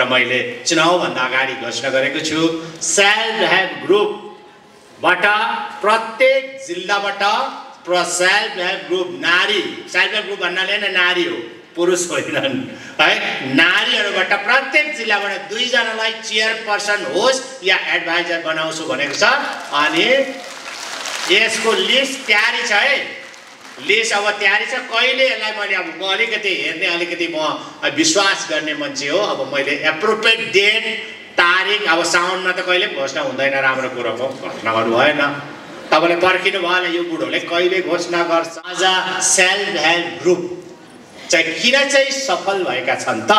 र मैले चुनावभन्दा अगाडि घोषणा गरेको छु। सेल्फ हेल्प ग्रुपबाट प्रत्येक जिल्लाबाट प्र सेल्फ हेल्प ग्रुप नारी सेल्फ हेल्प ग्रुप भन्नाले नै नारी हो पुरुष होइनन्। है? नारीहरूबाट प्रत्येक जिल्लाबाट दुईजनालाई चेयरपर्सन होस् या एडभाइजर बनाउँछु भनेको छ। अनि यसको लिस्ट तयारी छ है। लिस्ट अब तयारी छ कहिले यसलाई मैले अब म अलिकति हेर्ने अलिकति म विश्वास गर्ने मान्छे हो। अब मैले एप्रोप्रिएट डेट तारिक अब साउन्डमा त कहिले घोषणा हुँदैन राम्रो कुरोको घोषणा गर्नु भएन। तपाईँले पर्खिनु भयो होला यो बुढोले कहिले घोषणा गर्छ? आज सेल्फ हेल्प ग्रुप चाहिँ किन चाहिँ सफल भएका छन् त?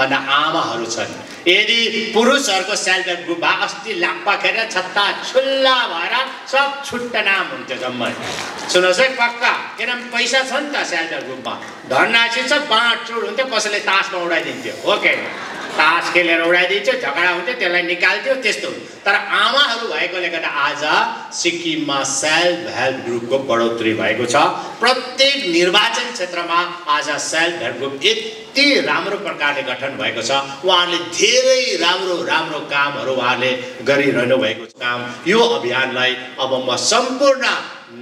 भन्दा आमाहरू छन्। यदि पुरुषहरूको सेल्फ ग्रुप भए अस्ति लाप्पा खेर छत्ता छुल्ला भएर सब छुट्ट नाम हुन्थ्यो जम्मै। सुन्नुहोस् है पक्का? किनभने पैसा छ नि त सेल्फ ग्रुपमा? धनराशि छ बाँडचुड हुन्थ्यो कसैले तासमा उडाइदिन्थ्यो। ओके। तास खेलेर उडाइदिन्थ्यो झगडा हुन्थ्यो त्यसलाई निकाल्थ्यो त्यस्तो तर आमाहरू भएकोले गर्दा आज सिक्किममा सेल्फ हेल्प ग्रुपको बढोत्तरी भएको छ। प्रत्येक निर्वाचन क्षेत्रमा आज सेल्फ हेल्प ग्रुप यति राम्रो प्रकारले गठन भएको छ। उहाँहरूले धेरै राम्रो राम्रो कामहरू उहाँहरूले गरिरहनु भएको काम यो अभियानलाई अब म सम्पूर्ण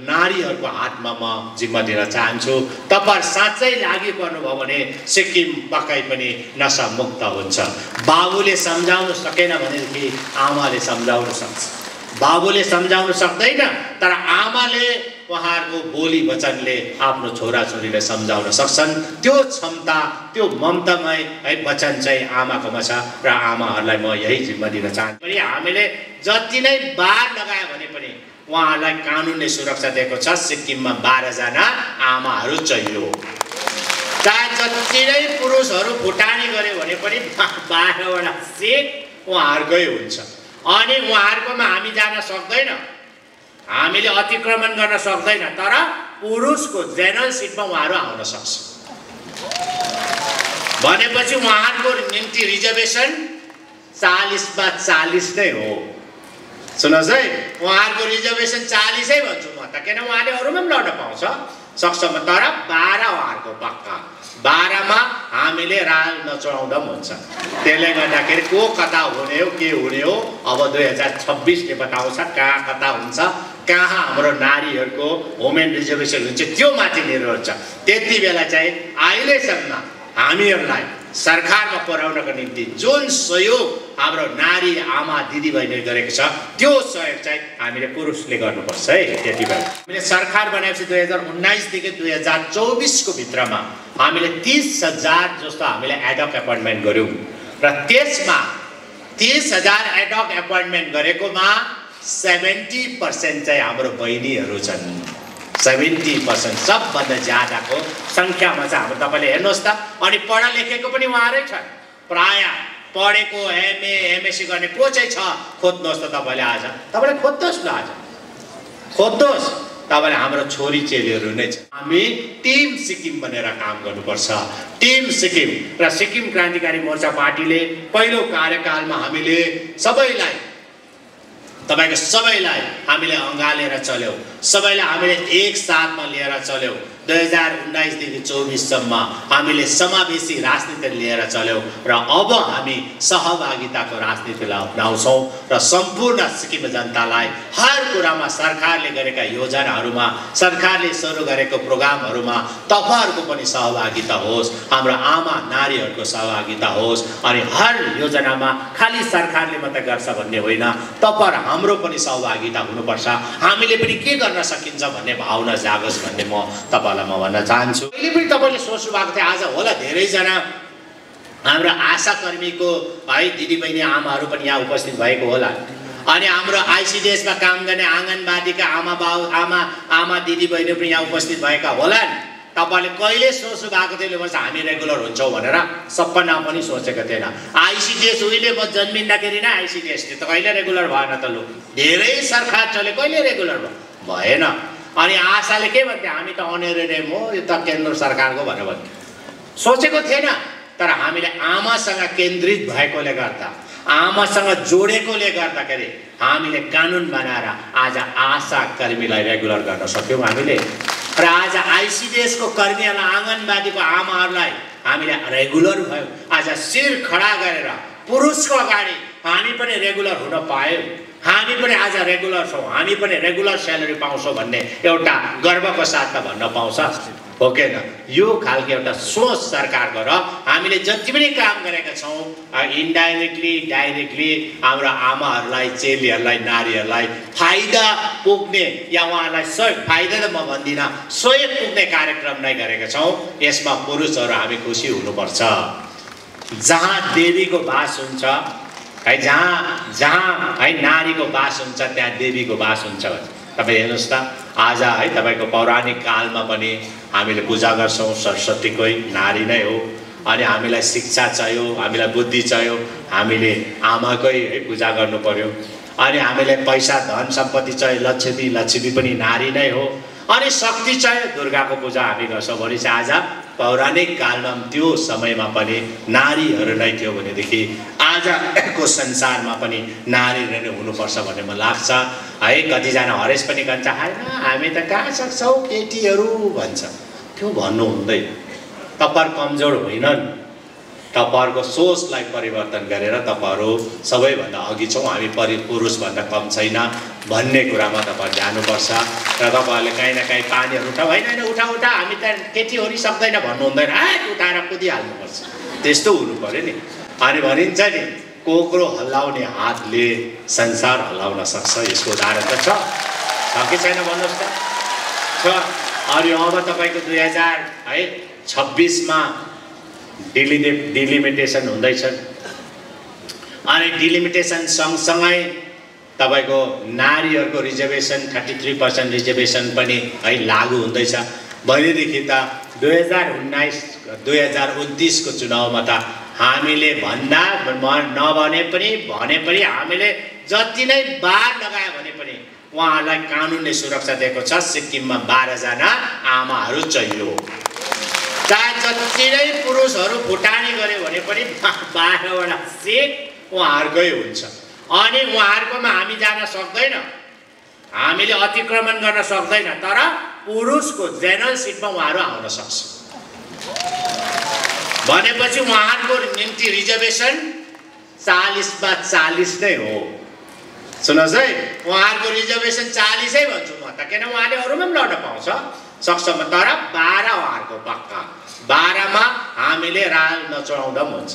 नारीहरूको हातमा म जिम्मा दिन चाहन्छु। तपाईँ साँच्चै लागि पर्नुभयो भने सिक्किम पक्कै पनि नसामुक्त हुन्छ। बाबुले सम्झाउनु सकेन भनेदेखि आमाले सम्झाउन सक्छ। बाबुले सम्झाउन सक्दैन तर आमाले उहाँहरूको बोली वचनले आफ्नो छोराछोरीलाई सम्झाउन सक्छन्। त्यो क्षमता त्यो ममतामय है वचन चाहिँ आमाकोमा छ र आमाहरूलाई म यही जिम्मा दिन चाहन्छु। हामीले जति नै बार लगायो भने पनि उहाँहरूलाई कानुनले सुरक्षा दिएको छ। सिक्किममा बाह्रजना आमाहरू चाहियो चाहे जति नै पुरुषहरू भुटानी गऱ्यो भने पनि बाह्रवटा सिट उहाँहरूकै हुन्छ। अनि उहाँहरूकोमा हामी जान सक्दैन। हामीले अतिक्रमण गर्न सक्दैन तर पुरुषको जेनरल सिटमा उहाँहरू आउन सक्छ। भनेपछि उहाँहरूको निम्ति रिजर्भेसन चालिसमा चालिस नै हो। सुन्नुहोस् है उहाँहरूको रिजर्भेसन चालिसै भन्छु म त किन उहाँले अरूमा पनि लड्न पाउँछ? सक्छ तर बाह्र उहाँहरूको पक्का। बाह्रमा हामीले राल नचढाउँदा पनि हुन्छ। त्यसले गर्दाखेरि को कता हुने हो के हुने हो अब दुई हजार छब्बिसले बताउँछ कहाँ कता हुन्छ कहाँ हाम्रो नारीहरूको वुमेन रिजर्भेसन हुन्छ त्यो माथि निर्भर हुन्छ त्यति बेला चाहिँ अहिलेसम्म हामीहरूलाई सरकारमा पुर्याउनको निम्ति जुन सहयोग हाम्रो नारी आमा दिदीबहिनीले गरेको छ त्यो सहयोग चाहिँ हामीले पुरुषले गर्नुपर्छ है त्यति बेला हामीले सरकार बनाएपछि दुई हजार उन्नाइसदेखि दुई हजार चौबिसको भित्रमा हामीले तिस हजार जस्तो हामीले एडक एपोइन्टमेन्ट गऱ्यौँ। र त्यसमा तिस हजार एडक एपोइन्टमेन्ट गरेकोमा सेभेन्टी पर्सेन्ट चाहिँ हाम्रो बहिनीहरू छन्। सेभेन्टी पर्सेन्ट सबभन्दा ज्यादाको सङ्ख्यामा चाहिँ हाम्रो तपाईँले हेर्नुहोस् त अनि पढा लेखेको पनि उहाँहरू छन्। प्राय पढेको एमए एमएससी गर्ने को चाहिँ छ। खोज्नुहोस् त तपाईँले आज। तपाईँले खोज्नुहोस् न आज। खोज्नुहोस्। तपाईँले हाम्रो छोरी चेलीहरू नै छ हामी टिम सिक्किम बनेर काम गर्नुपर्छ। टिम सिक्किम र सिक्किम क्रान्तिकारी मोर्चा पार्टीले पहिलो कार्यकालमा हामीले सबैलाई तपाईँको सबैलाई हामीले अँगालेर चल्यौँ। सबैलाई हामीले एक साथमा लिएर चल्यौँ। दुई हजार उन्नाइसदेखि चौबिससम्म हामीले समावेशी राजनीति लिएर चल्यौँ र अब हामी सहभागिताको राजनीतिलाई अप्नाउँछौँ र सम्पूर्ण सिक्किम जनतालाई हर कुरामा सरकारले गरेका योजनाहरूमा सरकारले सुरु गरेको प्रोग्रामहरूमा तपाईँहरूको पनि सहभागिता होस् हाम्रो आमा नारीहरूको सहभागिता होस् अनि हर योजनामा खालि सरकारले मात्रै गर्छ भन्ने होइन तपाईँहरू हाम्रो पनि सहभागिता हुनुपर्छ। हामीले पनि के गर्न सकिन्छ भन्ने भावना जागोस् भन्ने म तपाईँलाई म भन्न चाहन्छु। अहिले पनि तपाईँले सोच्नु भएको थियो आज होला धेरैजना। हाम्रो आशाकर्मीको है दिदीबहिनी आमाहरू पनि यहाँ उपस्थित भएको होला। अनि हाम्रो आइसिडिएसमा काम गर्ने आँगनबाडीका आमा बाउ आमा आमा दिदीबहिनी पनि यहाँ उपस्थित भएका होला नि तपाईँले कहिले सोच्नु भएको थियो भन्छ हामी रेगुलर हुन्छौँ भनेर सपना पनि सोचेको थिएन। आइसिडिएस उहिले म जन्मिँदाखेरि नै आइसिडिएस थियो त कहिले रेगुलर भएन त लु। धेरै सरकार चले कहिले रेगुलर भयो भएन। अनि आशाले के भन्थ्यो हामी त अनेरेम हो यो त केन्द्र सरकारको भनेर भन्थ्यो सोचेको थिएन तर हामीले आमासँग केन्द्रित भएकोले गर्दा आमासँग जोडेकोले गर्दाखेरि हामीले कानुन बनाएर आज आशा कर्मीलाई रेगुलर गर्न सक्यौँ हामीले। र आज आइसिडिएसको कर्मीहरूलाई आँगनबाडीको आमाहरूलाई हामीले रेगुलर भयो। आज शिर खडा गरेर पुरुषको अगाडि हामी पनि रेगुलर हुन पायौँ। हामी पनि आज रेगुलर छौँ। हामी पनि रेगुलर स्यालेरी पाउँछौँ भन्ने एउटा गर्वको साथ त भन्न पाउँछ। हो कि यो खालको एउटा सोच सरकारको र हामीले जति पनि काम गरेका छौँ इन्डाइरेक्टली डाइरेक्टली हाम्रो आमाहरूलाई चेलीहरूलाई नारीहरूलाई फाइदा पुग्ने या उहाँलाई सहयोग फाइदा त म भन्दिनँ सहयोग पुग्ने कार्यक्रम नै गरेका छौँ। यसमा पुरुषहरू हामी खुसी हुनुपर्छ। जहाँ देवीको बास हुन्छ है जहाँ जहाँ है नारीको बास हुन्छ त्यहाँ देवीको बास हुन्छ तपाईँ हेर्नुहोस् त आज है तपाईँको पौराणिक कालमा पनि हामीले पूजा गर्छौँ सरस्वतीकै नारी नै हो। अनि हामीलाई शिक्षा चाहियो हामीलाई बुद्धि चाहियो हामीले आमाकै है पूजा गर्नु पर्यो। अनि हामीलाई पैसा धन सम्पत्ति चाहियो लक्ष्मी लक्ष्मी पनि नारी नै हो। अनि शक्ति चाहियो दुर्गाको पूजा हामी गर्छौँ भने चाहिँ आज पौराणिक कालमा त्यो समयमा पनि नारीहरू थियो भनेदेखि आजको संसारमा पनि नारीहरू नै हुनुपर्छ भन्ने मलाई लाग्छ। है कतिजना हरेस पनि भन्छ होइन हामी त कहाँ सक्छौँ केटीहरू? भन्छ। त्यो भन्नु हुँदैन। तपाईँहरू कमजोर होइनन्। तपाईँहरूको सोचलाई परिवर्तन गरेर तपाईँहरू सबैभन्दा अघि छौँ। हामी परि पुरुषभन्दा कम छैन भन्ने कुरामा तपाईँहरू जानुपर्छ र तपाईँहरूले काहीँ न काहीँ पानीहरू उठा। होइन होइन उठा उठा। हामी त केटी होरी सक्दैन भन्नु हुँदैन हात उठाएर कुदिहाल्नुपर्छ। त्यस्तो हुनु पऱ्यो नि। अनि भनिन्छ नि कोक्रो हल्लाउने हातले संसार हल्लाउन सक्छ। यसको उदाहरण त छ कि छैन भन्नुहोस् त? छ। अनि अब तपाईँको दुई हजार है छब्बिसमा डिलिडे डिलिमिटेसन हुँदैछ। अनि डिलिमिटेसन सँगसँगै तपाईँको नारीहरूको reservation thirty three percent reservation पनि है लागु हुँदैछ। भनेदेखि त दुई हजार उन्नाइस दुई हजार उन्तिसको चुनावमा त हामीले भन्दा नभने पनि भने पनि हामीले जति नै बार लगायो भने पनि उहाँहरूलाई कानुनले सुरक्षा दिएको छ। सिक्किममा बाह्रजना आमाहरू चाहियो। चाहे जति नै पुरुषहरू फुटानी गऱ्यो भने पनि बाह्रवटा सिट उहाँहरूकै हुन्छ। अनि उहाँहरूकोमा हामी जान सक्दैन। हामीले अतिक्रमण गर्न सक्दैन तर पुरुषको जेनरल सिटमा उहाँहरू आउन सक्छ। भनेपछि उहाँहरूको निम्ति रिजर्भेसन चालिसमा चालिस नै हो। सुन्नुहोस् है उहाँहरूको रिजर्भेसन चालिसै भन्छु म त किन उहाँले अरूमा पनि लड्न पाउँछ? सक्छमा तर बाह्र उहाँहरूको पक्का। बाह्रमा हामीले राल नचढाउँदा पनि हुन्छ।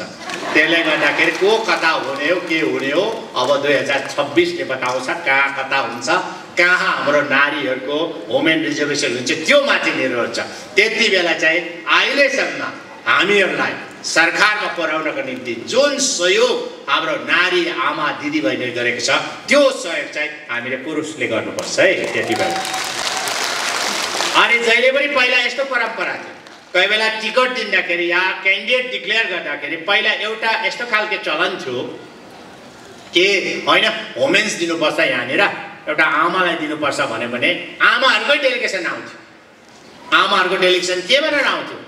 त्यसले गर्दाखेरि को कता हुने हो के हुने हो अब दुई हजार छब्बिसले बताउँछ कहाँ कता हुन्छ। कहाँ हाम्रो नारीहरूको वुमेन रिजर्भेसन हुन्छ त्यो माथि निर्भर छ। त्यति बेला चाहिँ अहिलेसम्म हामीहरूलाई सरकारमा पुर्याउनको निम्ति जुन सहयोग हाम्रो नारी आमा दिदीबहिनीले गरेको छ त्यो सहयोग चाहिँ हामीले पुरुषले गर्नुपर्छ है त्यति बेला जहिले पनि पहिला यस्तो परम्परा थियो। कोही बेला टिकट दिँदाखेरि या क्यान्डिडेट डिक्लेयर गर्दाखेरि पहिला एउटा यस्तो खालको चलन थियो के होइन होमेन्स दिनुपर्छ यहाँनिर एउटा आमालाई दिनुपर्छ भन्यो भने आमाहरूकै डेलिगेसन आउँथ्यो। आमाहरूको डेलिगेसन के भनेर आउँथ्यो?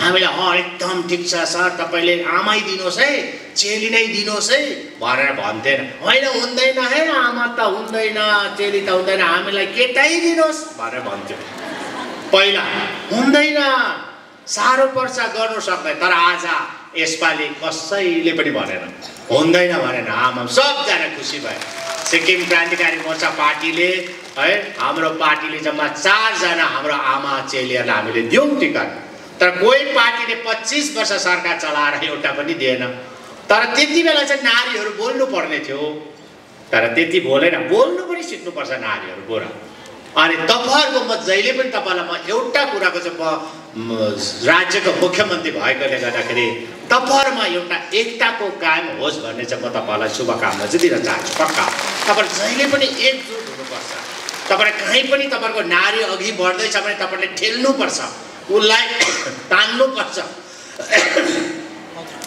हामीलाई अँ एकदम ठिक छ सर तपाईँले आमै दिनुहोस् है चेली नै दिनुहोस् है भनेर भन्थेन। होइन हुँदैन है आमा त हुँदैन चेली त हुँदैन हामीलाई केटै दिनुहोस् भनेर भन्थ्यो। पहिला। हुँदैन। साह्रो पर्छ गर्नु सक्दैन तर आज यसपालि कसैले पनि भनेन। हुँदैन भनेन। आमा सबजना खुसी भयो सिक्किम क्रान्तिकारी मोर्चा पार्टीले है हाम्रो पार्टीले जम्मा चारजना हाम्रो आमा चेलीहरूलाई हामीले दिउँ टिकट तर कोही पार्टीले पच्चिस वर्ष सरकार चलाएर एउटा पनि दिएन। तर त्यति बेला चाहिँ नारीहरू बोल्नु पर्ने थियो। तर त्यति बोलेन। बोल्नु पनि सिक्नुपर्छ नारीहरू गोरा अनि तपाईँहरूको म जहिले पनि तपाईँलाई म एउटा कुराको चाहिँ म राज्यको मुख्यमन्त्री भएकोले गर्दाखेरि तपाईँहरूमा एउटा एकताको कायम होस् भन्ने चाहिँ म तपाईँलाई शुभकामना चाहिँ दिन चाहन्छु पक्का। तपाईँहरू जहिले पनि एकजुट हुनुपर्छ। तपाईँले कहीँ पनि तपाईँहरूको नारी अघि बढ्दैछ भने तपाईँले ठेल्नुपर्छ उसलाई तान्नुपर्छ।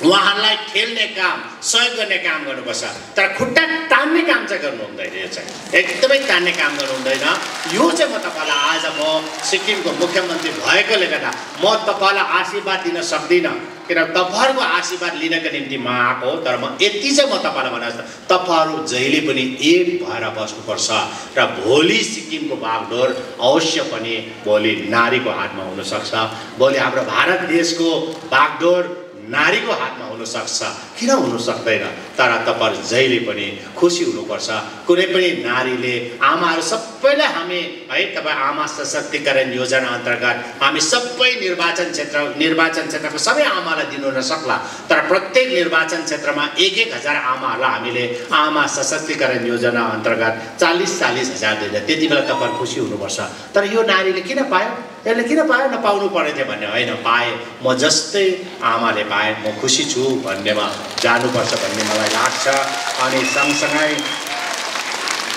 उहाँहरूलाई ठेल्ने काम सहयोग गर्ने काम गर्नुपर्छ। तर खुट्टा तान्ने काम चाहिँ गर्नु हुँदैन यो चाहिँ। एकदमै तान्ने काम गर्नु हुँदैन यो चाहिँ म तपाईँलाई आज म सिक्किमको मुख्यमन्त्री भएकोले गर्दा म तपाईँलाई आशीर्वाद दिन सक्दिनँ। किन तपाईँहरूको आशीर्वाद लिनको निम्ति म आएको हो तर म यति चाहिँ म तपाईँलाई भने तपाईँहरू जहिले पनि एक भएर बस्नुपर्छ र भोलि सिक्किमको बागडोर अवश्य पनि भोलि नारीको हातमा हुनसक्छ। भोलि हाम्रो भारत देशको बागडोर नारीको हातमा हुनसक्छ। किन हुनु सक्दैन तर तपाईँहरू जहिले पनि खुसी हुनुपर्छ। कुनै पनि नारीले आमाहरू सबैलाई हामी है तपाईँ आमा सशक्तिकरण योजना अन्तर्गत हामी सबै निर्वाचन क्षेत्र निर्वाचन क्षेत्रको सबै आमालाई दिनु नसक्ला तर प्रत्येक निर्वाचन क्षेत्रमा एक एक हजार आमाहरूलाई हामीले आमा सशक्तिकरण योजना अन्तर्गत चालिस चालिस हजार दिन्छ त्यति बेला तपाईँहरू खुसी हुनुपर्छ। तर यो नारीले किन पायो? यसले किन पायो? नपाउनु परेको थियो भन्ने होइन पाएँ। म जस्तै आमाले पाएँ म खुसी छु भन्नेमा जानुपर्छ भन्ने मलाई लाग्छ। अनि सँगसँगै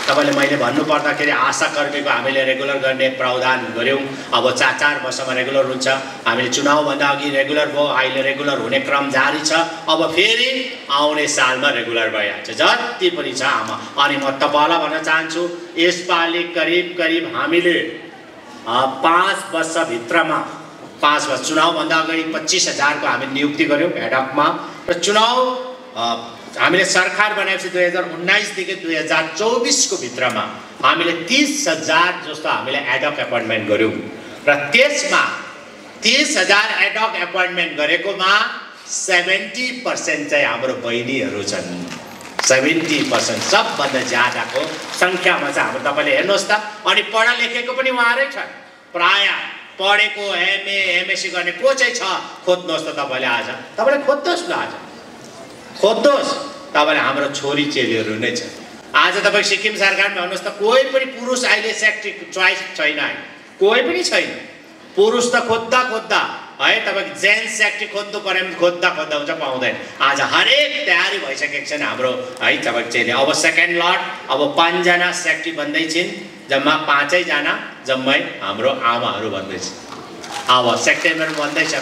तपाईँले मैले भन्नुपर्दाखेरि आशा कर्मीको हामीले रेगुलर गर्ने प्रावधान गऱ्यौँ। अब चार चार वर्षमा रेगुलर हुन्छ। हामीले चुनावभन्दा अघि रेगुलर भयो अहिले रेगुलर हुने क्रम जारी छ। अब फेरि आउने सालमा रेगुलर भइहाल्छ। जति पनि छ आमा। अनि म तपाईँलाई भन्न चाहन्छु यसपालि करिब करिब हामीले पाँच वर्षभित्रमा पाँच वर्ष चुनावभन्दा अगाडि पच्चिस हजारको हामी नियुक्ति गऱ्यौँ हेडअपमा र चुनाव हामीले सरकार बनाएपछि दुई हजार उन्नाइसदेखि दुई हजार चौबिसको भित्रमा हामीले तिस हजार जस्तो हामीले एडअप एपोइन्टमेन्ट गऱ्यौँ र त्यसमा तिस हजार एडअप एपोइन्टमेन्ट गरेकोमा सेभेन्टी पर्सेन्ट चाहिँ हाम्रो बहिनीहरू छन्। सेभेन्टी पर्सेन्ट सबभन्दा ज्यादाको सङ्ख्यामा चाहिँ हाम्रो तपाईँले हेर्नुहोस् त। अनि पढा लेखेको पनि उहाँरै छन्। प्राय पढेको एमए एमएससी गर्ने को चाहिँ छ? खोज्नुहोस् त तपाईँले आज। तपाईँले खोज्नुहोस् न आज। खोज्नुहोस्। तपाईँले हाम्रो छोरी चेलीहरू नै छ आज तपाईँ सिक्किम सरकारमा भन्नुहोस् त कोही पनि पुरुष अहिले सेक्ट्री चोइस छैन। कोही पनि छैन। पुरुष त खोज्दा खोज्दा है तपाईँको जेन्स सेक्ट्री खोज्नु पऱ्यो भने खोज्दा खोज्दा हुन्छ पाउँदैन। आज हरेक तयारी भइसकेको छ नि हाम्रो है तपाईँको चेली अब सेकेन्ड लट अब पाँचजना सेक्ट्री भन्दैछिन् जम्मा पाँचैजना जम्मै हाम्रो आमाहरू भन्दैछ अब सेप्टेम्बर भन्दैछ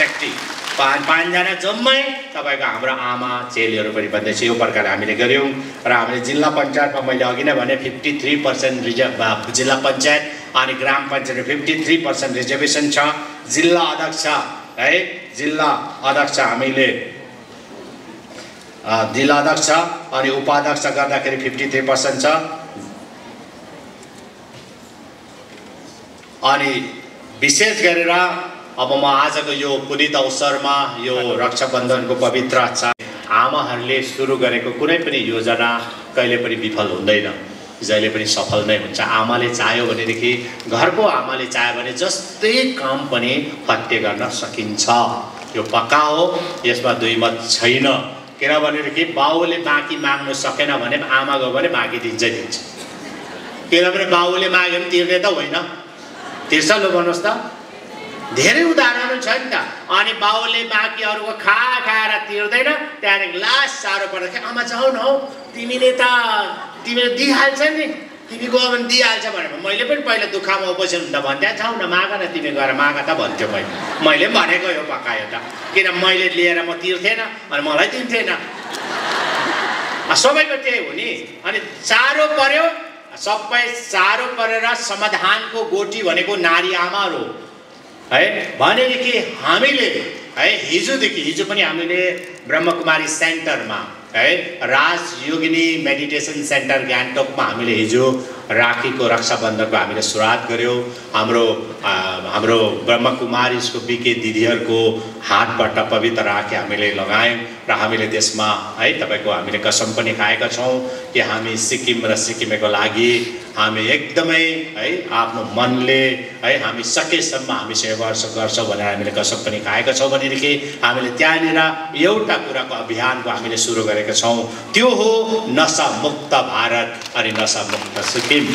सेक्ट्री पाँच पाँचजना जम्मै तपाईँको हाम्रो आमा चेलीहरू पनि भन्दैछ यो प्रकारले हामीले गऱ्यौँ। र हामीले जिल्ला पञ्चायतमा मैले अघि नै भने फिफ्टी थ्री पर्सेन्ट रिजर्भ जिल्ला पञ्चायत अनि ग्राम panchayat fifty three percent reservation छ। जिल्ला अध्यक्ष है? जिल्ला अध्यक्ष हामीले जिल्ला अध्यक्ष अनि उपाध्यक्ष गर्दाखेरि फिफ्टी थ्री पर्सेन्ट छ। अनि विशेष गरेर अब म आजको यो पुनित अवसरमा यो रक्षाबन्धनको पवित्र आमाहरूले सुरु गरेको कुनै पनि योजना कहिले पनि विफल हुँदैन। जहिले पनि सफल नै हुन्छ। आमाले चाह्यो भनेदेखि घरको आमाले चाह्यो भने जस्तै काम पनि फत्य गर्न सकिन्छ। यो पक्का हो यसमा दुई मत छैन। किनभनेदेखि बाउले बाँकी माग्नु सकेन भने आमा गयो भने बाँकी दिन्छै दिन्छ। किनभने बाउले माग्यो भने तिर्ने त होइन। तिर्छ लु भन्नुहोस् त। धेरै उदाहरणहरू छ नि त। अनि बाउले बाँकी अरूको खा खाएर तिर्दैन त्यहाँदेखि लास्ट साह्रो पर्दाखेरि आमा जाऊ न हौ। तिमीले त तिमीले दिइहाल्छ नि। तिमी गयो भने दिइहाल्छ भनेर मैले पनि पहिला दुःखमा उपस्थित हुँदा भन्थेँ जाउँ न माग न तिमी गएर माग त भन्थ्यो मैले मैले पनि भनेको यो पकायो त। किन मैले लिएर म तिर्थेन अनि मलाई दिन्थेन? सबैको त्यही हो नि। अनि साह्रो पर्यो। सबै साह्रो परेर समाधानको गोटी भनेको नारी आमाहरू है भनेदेखि हामीले है हिजोदेखि हिजो पनि हामीले ब्रह्मकुमारी सेन्टरमा है? राजयोगिनी मेडिटेसन सेन्टर गान्तोकमा हामीले हिजो राखीको रक्षाबन्धनको हामीले सुरुवात गऱ्यौँ हाम्रो हाम्रो ब्रह्मकुमारीको बिके दिदीहरूको हातबाट पवित्र राखी हामीले लगायौँ। र हामीले त्यसमा है तपाईँको हामीले कसम पनि खाएका छौँ कि हामी सिक्किम र सिक्किमेको लागि हामी एकदमै है आफ्नो मनले है हामी सकेसम्म हामी सेवा गर्छौँ भनेर हामीले कसम पनि खाएका छौँ भनेदेखि हामीले त्यहाँनिर एउटा कुराको अभियानको हामीले सुरु गरेका छौँ। त्यो हो नसा मुक्त भारत अनि नसा मुक्त सिक्किम।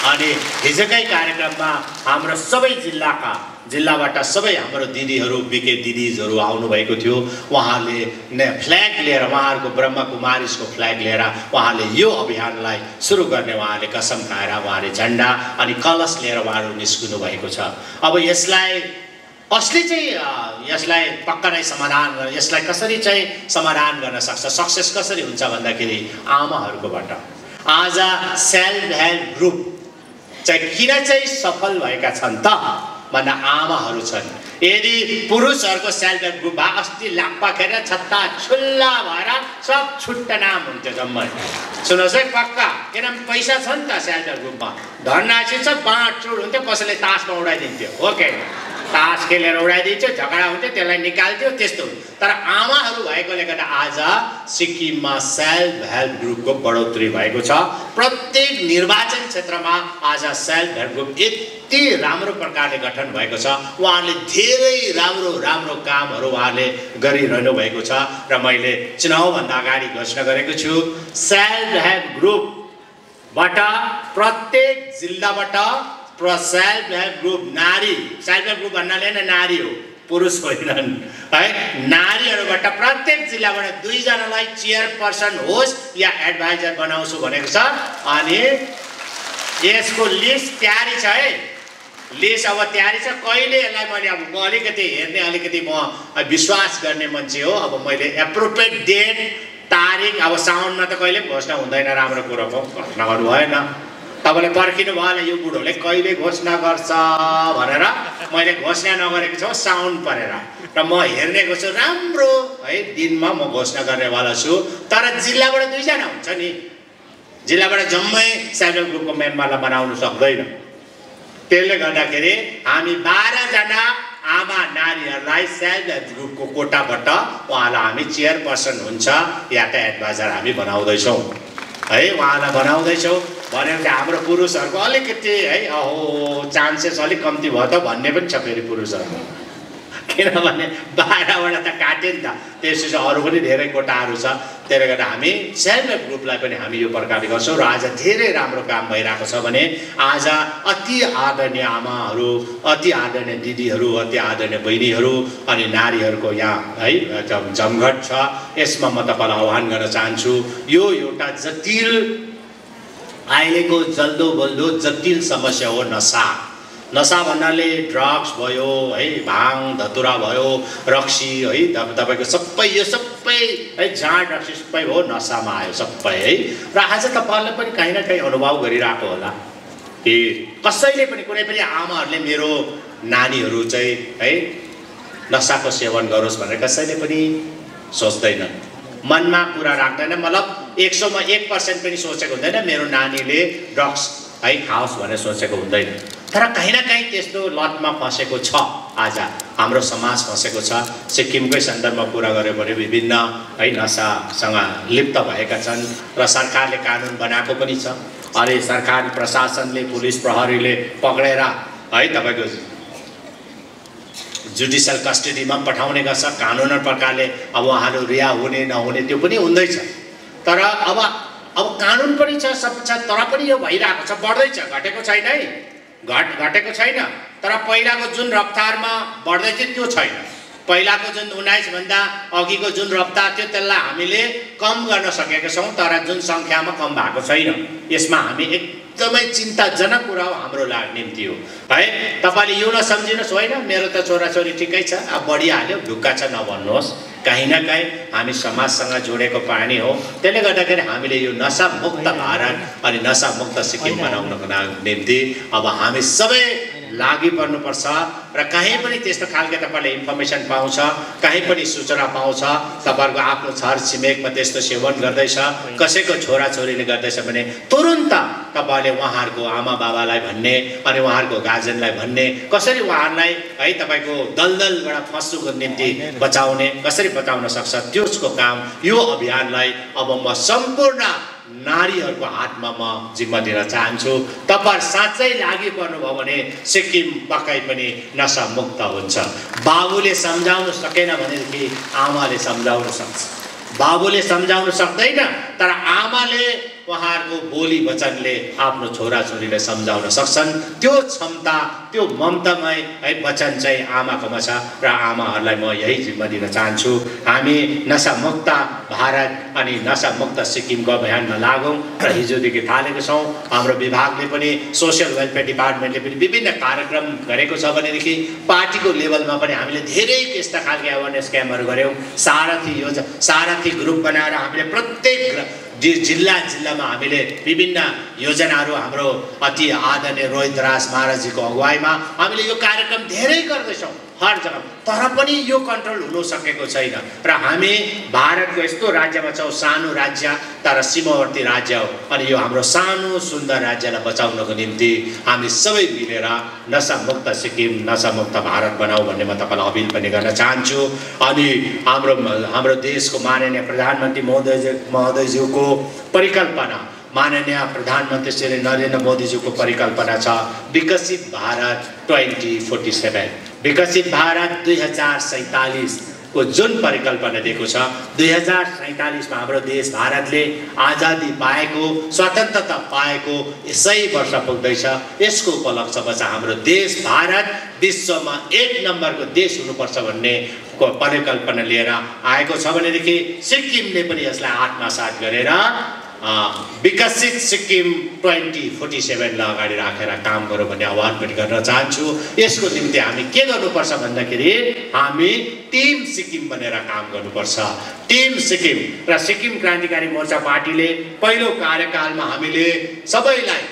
अनि हिजोकै कार्यक्रममा हाम्रो सबै जिल्लाका जिल्लाबाट सबै हाम्रो दिदीहरू बिके दिदीजहरू आउनुभएको थियो। उहाँले ने फ्ल्याग लिएर उहाँहरूको ब्रह्मकुमारिसको फ्ल्याग लिएर उहाँले यो अभियानलाई सुरु गर्ने उहाँले कसम खाएर उहाँले झन्डा अनि कलश लिएर उहाँहरू निस्किनु भएको छ। अब यसलाई कसले चाहिँ यसलाई पक्का नै समाधान यसलाई कसरी चाहिँ समाधान गर्न सक्छ सक्सेस कसरी हुन्छ भन्दाखेरि आमाहरूकोबाट। आज सेल्फ हेल्प ग्रुप चाहिँ किन चाहिँ सफल भएका छन् त? भन्दा आमाहरू छन्। यदि पुरुषहरूको सेल्फ हेल्प ग्रुप अस्ति लाप्पा खेर छत्ता छुल्ला भएर सब छुट्ट नाम हुन्थ्यो जम्मै। सुन्नुहोस् है पक्का? किनभने पैसा छ नि त सेल्फ हेल्प ग्रुपमा? धनराशि छ बाँडचुड हुन्थ्यो कसैले तासमा उडाइदिन्थ्यो। ओके। तास खेलेर उडाइदिन्थ्यो झगडा हुन्थ्यो त्यसलाई निकाल्थ्यो त्यस्तो तर आमाहरू भएकोले गर्दा आज सिक्किममा सेल्फ हेल्प ग्रुपको बढोत्तरी भएको छ। प्रत्येक निर्वाचन क्षेत्रमा आज सेल्फ हेल्प ग्रुप यति राम्रो प्रकारले गठन भएको छ। उहाँहरूले धेरै राम्रो राम्रो कामहरू उहाँहरूले गरिरहनु भएको छ र मैले चुनावभन्दा अगाडि घोषणा गरेको छु सेल्फ हेल्प ग्रुपबाट प्रत्येक जिल्लाबाट सेल्फ हेल्प ग्रुप नारी सेल्फ हेल्प ग्रुप भन्नाले नै नारी हो. पुरुष होइनन्। है? नारीहरूबाट प्रत्येक जिल्लाबाट दुईजनालाई चेयरपर्सन होस् या एडभाइजर बनाउँछु भनेको छ। अनि यसको लिस्ट तयारी छ है? लिस्ट अब तयारी छ। कहिले यसलाई मैले अब म अलिकति हेर्ने अलिकति म विश्वास गर्ने मान्छे हो। अब मैले एप्रोप्रिएट डेट तारिक अब साउन्डमा त कहिले घोषणा हुँदैन राम्रो कुरोको गर्नु भएन तपाईँले पर्खिनु होला यो बुढोले कहिले घोषणा गर्छ भनेर मैले घोषणा नगरेको छु साउन्ड परेर। र म हेर्नेको छु राम्रो है दिनमा म घोषणा गर्नेवाला छु। तर जिल्लाबाट दुईजना हुन्छ नि। जिल्लाबाट जम्मै सेल्फ ग्रुपको मेम्बरलाई बनाउनु सक्दैन। त्यसले गर्दाखेरि हामी बाह्रजना आमा नारीहरूलाई सेल्फ हेल्प ग्रुपको कोटाबाट उहाँलाई हामी चेयरपर्सन हुन्छ या त एडभाइजर हामी बनाउँदैछौँ। है उहाँलाई बनाउँदैछौँ। भन्यो भने हाम्रो पुरुषहरूको अलिकति है अहो चान्सेस अलिक कम्ती भयो त भन्ने पनि छ फेरि पुरुषहरू किनभने बाह्रवटा त काट्यो नि त। त्यसपछि अरू पनि धेरै कोटाहरू छ। त्यसले गर्दा हामी सेल्फ हेल्प ग्रुपलाई पनि हामी यो प्रकारले गर्छौँ र आज धेरै राम्रो काम भइरहेको छ भने आज अति आदरणीय आमाहरू अति आदरणीय दिदीहरू अति आदरणीय बहिनीहरू अनि नारीहरूको यहाँ है जमघट छ। यसमा म तपाईँलाई आह्वान गर्न चाहन्छु यो एउटा जटिल अहिलेको जल्दो बल्दो जटिल समस्या हो नसा। नसा भन्नाले ड्रग्स भयो है भाङ धतुरा भयो रक्सी है तपाईँको सबै यो सबै है जाँड रक्सी सबै हो नसामा आयो सबै है। र आज तपाईँहरूले पनि काहीँ न काहीँ अनुभव गरिरहेको होला। कि कसैले पनि कुनै पनि आमाहरूले मेरो नानीहरू चाहिँ है नसाको सेवन गरोस् भनेर कसैले पनि सोच्दैनन् मनमा कुरा राख्दैन मतलब एक सौमा एक पर्सेन्ट पनि सोचेको हुँदैन। मेरो नानीले ड्रग्स है खाओस् भनेर सोचेको हुँदैन। तर काहीँ न काहीँ त्यस्तो लतमा फँसेको छ। आज हाम्रो समाज फँसेको छ। सिक्किमकै सन्दर्भमा कुरा गऱ्यो भने विभिन्न है नसासँग लिप्त भएका छन् र सरकारले कानुन बनाएको पनि छ। अनि सरकार प्रशासनले पुलिस प्रहरीले पक्रेर है तपाईँको जुडिसियल कस्टडीमा पठाउने गर्छ। कानुन प्रकारले अब उहाँहरू रिहा हुने नहुने त्यो पनि हुँदैछ। तर अब अब कानुन पनि छ सब छ तर पनि यो भइरहेको छ बढ्दैछ घटेको छैन है। घट घटेको छैन तर पहिलाको जुन रफ्तारमा बढ्दै थियो त्यो छैन। पहिलाको जुन उन्नाइसभन्दा अघिको जुन रफ्तार थियो त्यसलाई हामीले कम गर्न सकेका छौँ तर जुन सङ्ख्यामा कम भएको छैन। यसमा हामी एक एकदमै चिन्ताजनक कुरा हो हाम्रो निम्ति हो। है तपाईँले यो नसम्झिनुहोस् होइन? मेरो त छोराछोरी ठिकै छ। अब बढिहाल्यो ढुक्का छ नभन्नुहोस्। काहीँ न काहीँ हामी समाजसँग जोडेको प्राणी हो। त्यसले गर्दाखेरि हामीले यो नसामुक्त भारत अनि नसामुक्त सिक्किम बनाउनको निम्ति अब हामी सबै लागि पर्नुपर्छ र कहीँ पनि त्यस्तो खालको तपाईँले इन्फर्मेसन पाउँछ कहीँ पनि सूचना पाउँछ तपाईँहरूको आफ्नो छर छिमेकमा त्यस्तो सेवन गर्दैछ कसैको छोराछोरीले गर्दैछ भने तुरुन्त तपाईँले उहाँहरूको आमा बाबालाई भन्ने अनि उहाँहरूको गार्जेनलाई भन्ने कसरी उहाँहरूलाई है तपाईँको दलदलबाट फँसुको निम्ति बचाउने कसरी बचाउन सक्छ त्यसको काम यो अभियानलाई अब म सम्पूर्ण नारीहरूको हातमा म जिम्मा दिन चाहन्छु। तपाईँ साँच्चै लागि पर्नुभयो भने सिक्किम पक्कै पनि नसामुक्त हुन्छ। बाबुले सम्झाउनु सकेन भनेदेखि आमाले सम्झाउनु सक्छ। बाबुले सम्झाउनु सक्दैन तर आमाले उहाँहरूको बोली वचनले आफ्नो छोराछोरीलाई सम्झाउन सक्छन्। त्यो क्षमता त्यो ममतामय है वचन चाहिँ आमाकोमा छ र आमाहरूलाई म यही जिम्मा दिन चाहन्छु। हामी नसामुक्त भारत अनि नसामुक्त सिक्किमको अभियानमा लागौँ र हिजोदेखि थालेको छौँ। हाम्रो विभागले पनि सोसियल वेलफेयर डिपार्टमेन्टले पनि विभिन्न कार्यक्रम गरेको छ भनेदेखि पार्टीको लेभलमा पनि हामीले धेरै यस्ता खालको एवेरनेस क्याम्पहरू गऱ्यौँ। सारथी योजना सारथी ग्रुप बनाएर हामीले प्रत्येक जि जिल्ला जिल्लामा हामीले विभिन्न योजनाहरू हाम्रो अति आदरणीय रोहित राज महाराजजीको अगुवाईमा हामीले यो कार्यक्रम धेरै गर्दैछौँ। हर जग्गा। तर पनि यो कन्ट्रोल हुन सकेको छैन। र हामी भारतको यस्तो राज्यमा छौँ सानो राज्य तर सीमावर्ती राज्य हो। अनि यो हाम्रो सानो सुन्दर राज्यलाई बचाउनको निम्ति हामी सबै मिलेर नसामुक्त सिक्किम नसामुक्त भारत बनाऊ भन्ने म तपाईँलाई अपिल पनि गर्न चाहन्छु। अनि हाम्रो हाम्रो देशको माननीय प्रधानमन्त्री महोदय महोदयज्यूको परिकल्पना माननीय प्रधानमन्त्री श्री नरेन्द्र मोदीज्यूको परिकल्पना छ विकसित भारत ट्वेन्टी फोर्टी सेभेन। विकसित भारत दुई हजार सैँतालिसको जुन परिकल्पना दिएको छ दुई हजार सैँतालिसमा हाम्रो देश भारतले आजादी पाएको स्वतन्त्रता पाएको सय वर्ष पुग्दैछ। यसको उपलक्ष्यमा चाहिँ हाम्रो देश भारत विश्वमा एक नम्बरको देश हुनुपर्छ भन्ने परिकल्पना लिएर आएको छ भनेदेखि सिक्किमले पनि यसलाई आत्मसात गरेर विकसित सिक्किम ट्वेन्टी फोर्टी सेभेनलाई अगाडि राखेर काम गरौँ भन्ने आह्वान पनि गर्न चाहन्छु यसको निम्ति हामी के गर्नुपर्छ भन्दाखेरि हामी टिम सिक्किम बनेर काम गर्नुपर्छ टिम सिक्किम र सिक्किम क्रान्तिकारी मोर्चा पार्टीले पहिलो कार्यकालमा हामीले सबैलाई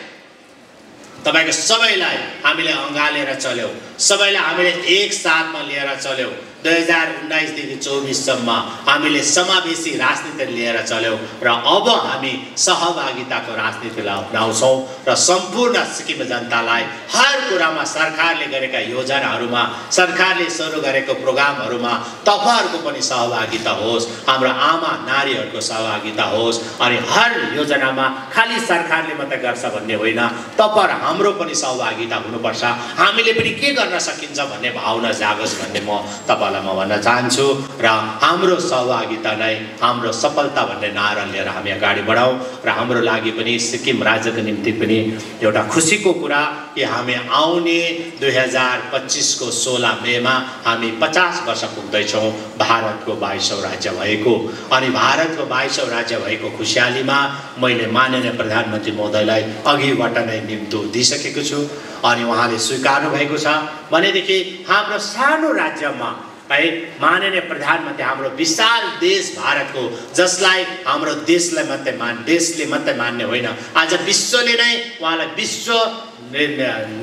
तपाईँको सबैलाई हामीले अँगालेर चल्यौँ सबैलाई हामीले एक साथमा लिएर चल्यौँ दुई हजार उन्नाइसदेखि चौबिससम्म हामीले समावेशी राजनीति लिएर चल्यौँ र अब हामी सहभागिताको राजनीतिलाई अप्नाउँछौँ र सम्पूर्ण सिक्किम जनतालाई हर कुरामा सरकारले गरेका योजनाहरूमा सरकारले सुरु गरेको प्रोग्रामहरूमा तपाईँहरूको पनि सहभागिता होस् हाम्रो आमा नारीहरूको सहभागिता होस् अनि हर योजनामा खालि सरकारले मात्रै गर्छ भन्ने होइन तपाईँ हाम्रो पनि सहभागिता हुनुपर्छ। हामीले पनि के गर्न सकिन्छ भन्ने भावना जागोस् भन्ने म तपाईँ तपाईँलाई म भन्न चाहन्छु र हाम्रो सहभागिता नै हाम्रो सफलता भन्ने नारा लिएर हामी अगाडि बढाउँ र हाम्रो लागि पनि सिक्किम राज्यको निम्ति पनि एउटा खुसीको कुरा कि हामी आउने दुई हजार पच्चिसको सोह्र मेमा हामी पचास वर्ष पुग्दैछौँ भारतको बाइसौँ राज्य भएको। अनि भारतको बाइसौँ राज्य भएको खुसियालीमा मैले माननीय प्रधानमन्त्री महोदयलाई अघिबाट नै निम्तो दिइसकेको छु। अनि उहाँले स्वीकार्नु भएको छ। भनेदेखि हाम्रो सानो राज्यमा है माननीय प्रधानमन्त्री हाम्रो विशाल देश भारतको जसलाई हाम्रो देशलाई मात्रै मान देशले मात्रै मान्ने होइन। आज विश्वले नै उहाँलाई विश्व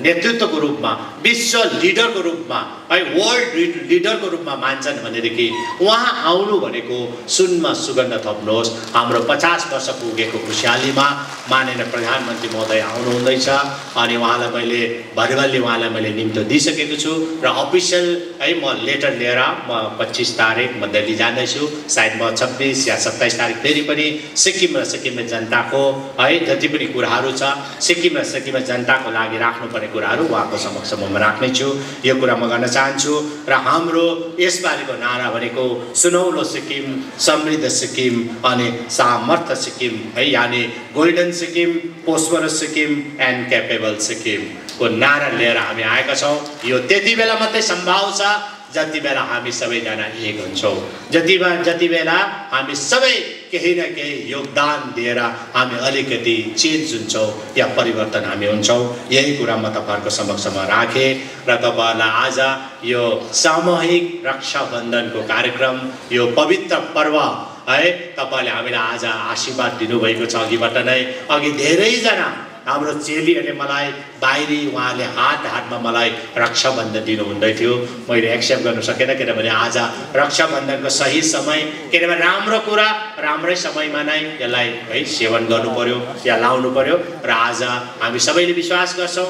नेतृत्वको रूपमा विश्व लिडरको रूपमा है वर्ल्ड लिडरको रूपमा मान्छन् भनेदेखि उहाँ आउनु भनेको सुनमा सुगन्ध थप्नुहोस्। हाम्रो पचास वर्ष पुगेको खुसियालीमा माननीय प्रधानमन्त्री महोदय आउनुहुँदैछ अनि उहाँलाई मैले भरिभल्ली उहाँलाई मैले निम्तो दिइसकेको छु र अफिसियल है म लेटर लिएर म पच्चिस तारिक म दिल्ली जाँदैछु। सायद म छब्बिस या सत्ताइस तारिक फेरि पनि सिक्किम र सिक्किमे जनताको है जति पनि कुराहरू छ सिक्किम र सिक्किमे जनताको लागि राख्नुपर्ने कुराहरू उहाँको समक्ष म राख्नेछु। यो कुरा म गर्न चाहन्छु र हाम्रो यसबारेको नारा भनेको सुनौलो सिक्किम समृद्ध सिक्किम अनि सामर्थ्य सिक्किम है यानि golden Sikkim prosperous Sikkim and capable सिक्किमको नारा लिएर हामी आएका छौँ। यो त्यति बेला मात्रै सम्भव छ जति बेला हामी सबैजना एक हुन्छौँ। जति जति बेला हामी सबै केही न केही योगदान दिएर हामी अलिकति चेन्ज हुन्छौँ या परिवर्तन हामी हुन्छौँ। यही कुरा म तपाईँहरूको समक्षमा राखेँ र तपाईँहरूलाई आज यो सामूहिक रक्षाबन्धनको कार्यक्रम यो पवित्र पर्व है तपाईँले हामीलाई आज आशीर्वाद दिनुभएको छ अघिबाट नै। अघि धेरैजना हाम्रो चेलीहरूले मलाई बाहिरी उहाँले हात हातमा मलाई रक्षाबन्धन दिनुहुँदै थियो। मैले एक्सेप्ट गर्नु सकेन किनभने आज रक्षाबन्धनको सही समय किनभने राम्रो कुरा राम्रै समयमा नै यसलाई है सेवन गर्नु पर्यो या लाउनु पर्यो। र आज हामी सबैले विश्वास गर्छौँ।